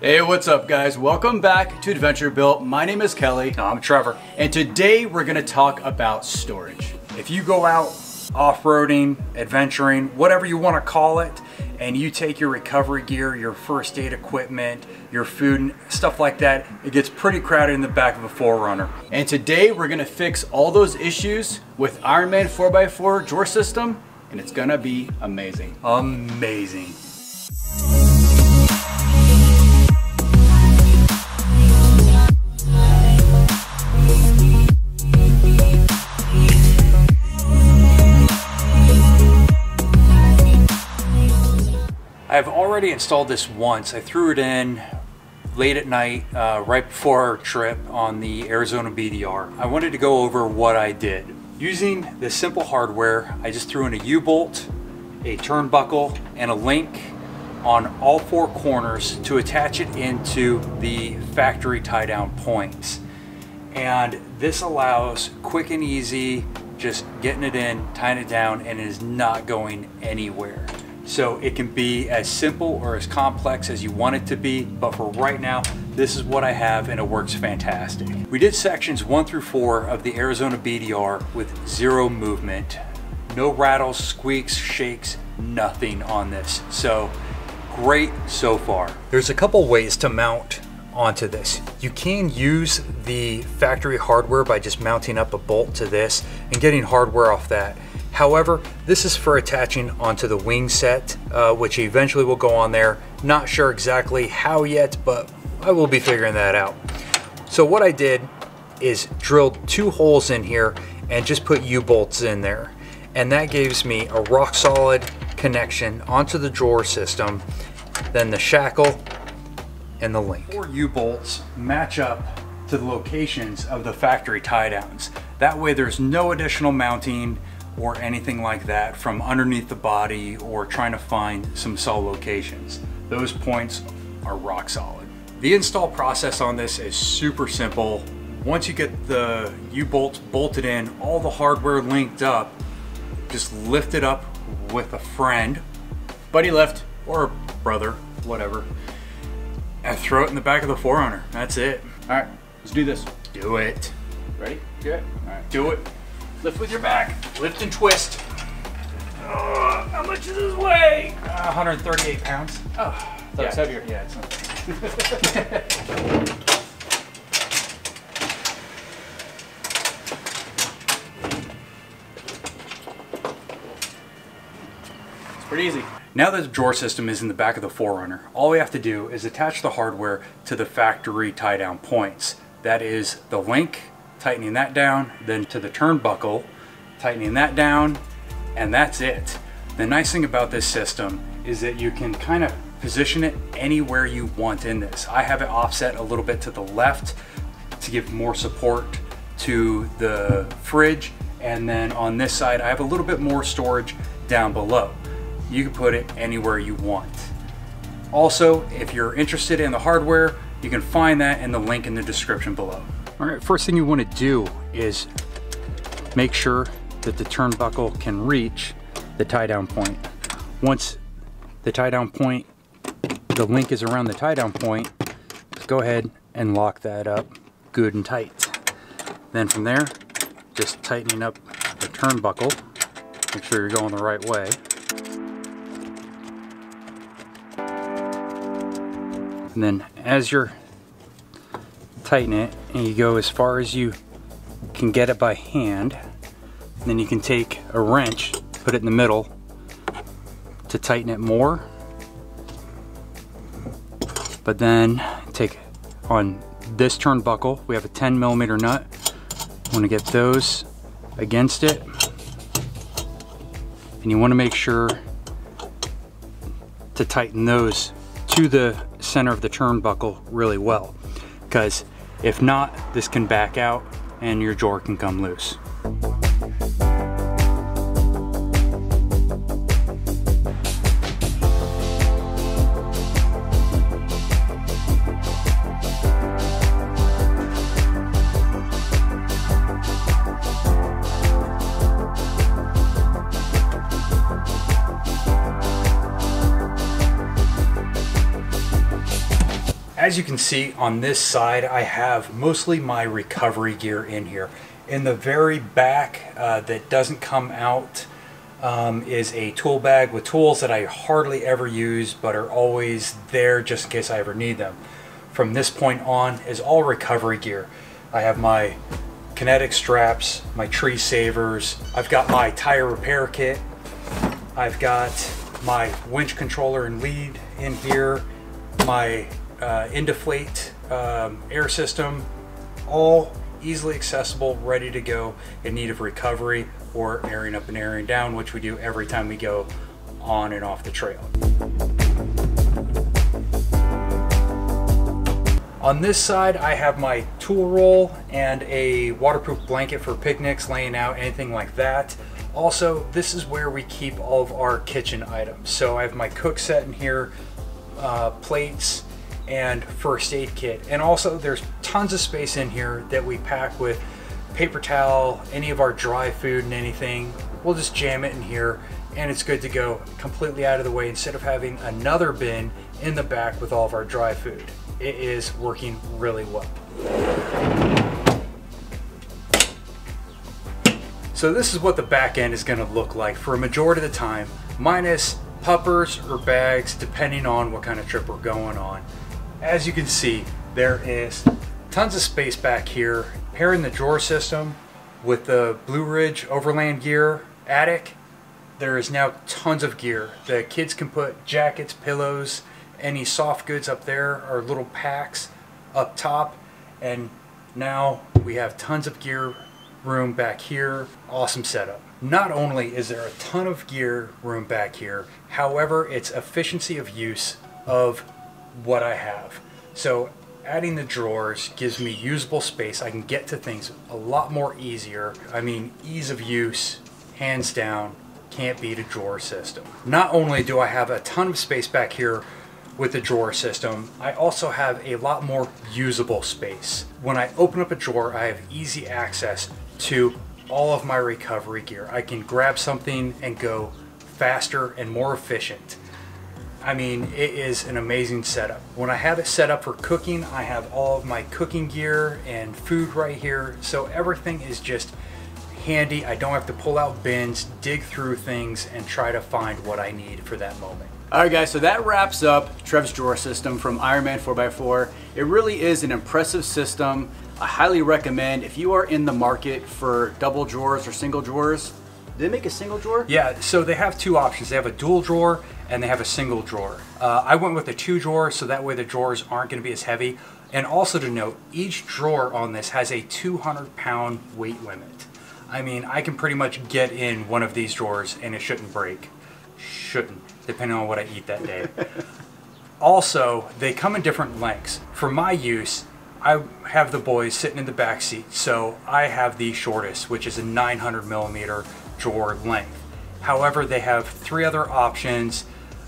Hey, what's up guys? Welcome back to Adventure Built. My name is Kelly. I'm Trevor. And today we're gonna talk about storage. If you go out off-roading, adventuring, whatever you wanna call it, and you take your recovery gear, your first aid equipment, your food, and stuff like that, it gets pretty crowded in the back of a 4Runner. And today we're gonna fix all those issues with Ironman 4x4 drawer system, and it's gonna be amazing. Amazing. I've already installed this once. I threw it in late at night, uh, right before our trip on the Arizona BDR. I wanted to go over what I did. Using this simple hardware, I just threw in a U-bolt, a turnbuckle, and a link on all four corners to attach it into the factory tie down points. And this allows quick and easy, just getting it in, tying it down, and it is not going anywhere. So it can be as simple or as complex as you want it to be, but for right now, this is what I have and it works fantastic. We did sections one through four of the Arizona BDR with zero movement. No rattles, squeaks, shakes, nothing on this. So great so far. There's a couple ways to mount onto this. You can use the factory hardware by just mounting up a bolt to this and getting hardware off that. However, this is for attaching onto the wing set, uh, which eventually will go on there. Not sure exactly how yet, but I will be figuring that out. So what I did is drilled two holes in here and just put U-bolts in there. And that gives me a rock solid connection onto the drawer system, then the shackle and the link. Four U-bolts match up to the locations of the factory tie downs. That way there's no additional mounting, or anything like that from underneath the body or trying to find some cell locations. Those points are rock solid. The install process on this is super simple. Once you get the U-bolts bolted in, all the hardware linked up, just lift it up with a friend, buddy lift, or brother, whatever, and throw it in the back of the 4Runner. That's it. All right, let's do this. Do it. Ready? Good. All right. Do it. Lift with your back. Lift and twist. Oh, how much does this weigh? Uh, 138 pounds. Oh, yeah. it's heavier. Yeah, it's not. it's pretty easy. Now that the drawer system is in the back of the 4Runner, all we have to do is attach the hardware to the factory tie down points. That is the link tightening that down, then to the turnbuckle, tightening that down, and that's it. The nice thing about this system is that you can kind of position it anywhere you want in this. I have it offset a little bit to the left to give more support to the fridge and then on this side I have a little bit more storage down below. You can put it anywhere you want. Also, if you're interested in the hardware, you can find that in the link in the description below. All right, first thing you want to do is make sure that the turnbuckle can reach the tie down point. Once the tie down point, the link is around the tie down point, go ahead and lock that up good and tight. Then from there, just tightening up the turnbuckle, make sure you're going the right way. And then as you're tighten it and you go as far as you can get it by hand. And then you can take a wrench, put it in the middle to tighten it more. But then take on this turnbuckle, we have a 10 millimeter nut. Want to get those against it. And you want to make sure to tighten those to the center of the turnbuckle really well because if not, this can back out and your drawer can come loose. As you can see on this side, I have mostly my recovery gear in here. In the very back uh, that doesn't come out um, is a tool bag with tools that I hardly ever use but are always there just in case I ever need them. From this point on is all recovery gear. I have my kinetic straps, my tree savers, I've got my tire repair kit, I've got my winch controller and lead in here, my uh, Indiflate um, air system, all easily accessible, ready to go in need of recovery or airing up and airing down, which we do every time we go on and off the trail. On this side, I have my tool roll and a waterproof blanket for picnics, laying out, anything like that. Also, this is where we keep all of our kitchen items. So I have my cook set in here, uh, plates, and first aid kit. And also there's tons of space in here that we pack with paper towel, any of our dry food and anything. We'll just jam it in here and it's good to go completely out of the way instead of having another bin in the back with all of our dry food. It is working really well. So this is what the back end is gonna look like for a majority of the time, minus puppers or bags, depending on what kind of trip we're going on. As you can see, there is tons of space back here. Pairing the drawer system with the Blue Ridge Overland Gear attic, there is now tons of gear. The kids can put jackets, pillows, any soft goods up there or little packs up top. And now we have tons of gear room back here. Awesome setup. Not only is there a ton of gear room back here, however, it's efficiency of use of what I have. So adding the drawers gives me usable space. I can get to things a lot more easier. I mean, ease of use, hands down, can't beat a drawer system. Not only do I have a ton of space back here with the drawer system, I also have a lot more usable space. When I open up a drawer, I have easy access to all of my recovery gear. I can grab something and go faster and more efficient. I mean, it is an amazing setup. When I have it set up for cooking, I have all of my cooking gear and food right here. So everything is just handy. I don't have to pull out bins, dig through things, and try to find what I need for that moment. All right, guys, so that wraps up Trev's drawer system from Ironman 4x4. It really is an impressive system. I highly recommend if you are in the market for double drawers or single drawers. Did they make a single drawer? Yeah, so they have two options. They have a dual drawer and they have a single drawer. Uh, I went with a two drawer so that way the drawers aren't going to be as heavy. And also to note, each drawer on this has a 200 pound weight limit. I mean, I can pretty much get in one of these drawers and it shouldn't break. Shouldn't, depending on what I eat that day. also, they come in different lengths. For my use, I have the boys sitting in the back seat, so I have the shortest, which is a 900 millimeter drawer length. However, they have three other options.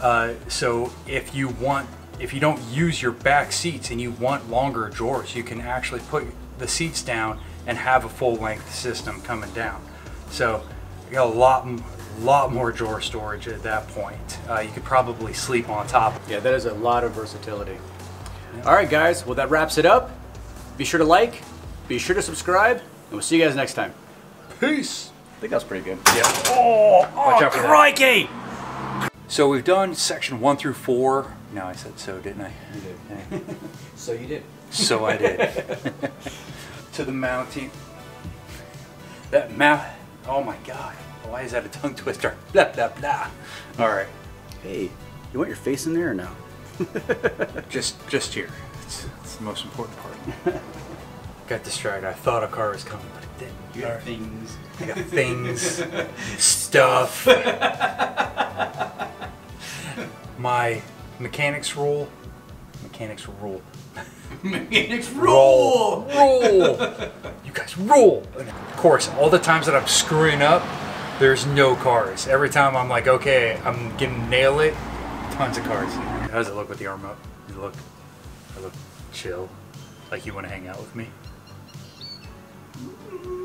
Uh, so if you want, if you don't use your back seats and you want longer drawers, you can actually put the seats down and have a full length system coming down. So you got a lot, lot more drawer storage at that point. Uh, you could probably sleep on top. Yeah, that is a lot of versatility. All right, guys. Well, that wraps it up. Be sure to like, be sure to subscribe, and we'll see you guys next time. Peace. I think that was pretty good. Yeah. Oh, oh out crikey! So we've done section one through four. No, I said so, didn't I? You did. so you did. So I did. to the mounting. That mount. Oh my god. Why is that a tongue twister? Blah, blah, blah. All right. Hey, you want your face in there or no? Just, just here. It's, it's the most important part. Got distracted. I thought a car was coming, but it didn't. You got things. I got things, stuff. My mechanics rule. Mechanics rule. Mechanics Roll. Roll. You guys roll. And of course, all the times that I'm screwing up, there's no cars. Every time I'm like, okay, I'm gonna nail it. Tons of cars. How does it look with the arm up? Does it look? I look chill. Like you want to hang out with me?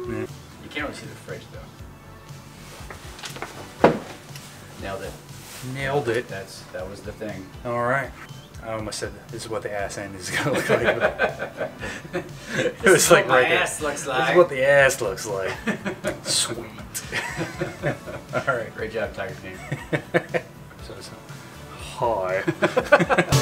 Yeah. You can't really see the fridge though. Nailed it. Nailed it. That's that was the thing. All right. I almost said this is what the ass end is gonna look like. it This was is like what my right there. ass looks like. This is what the ass looks like. Sweet. All right. Great job, Tiger King. So, so. Hi.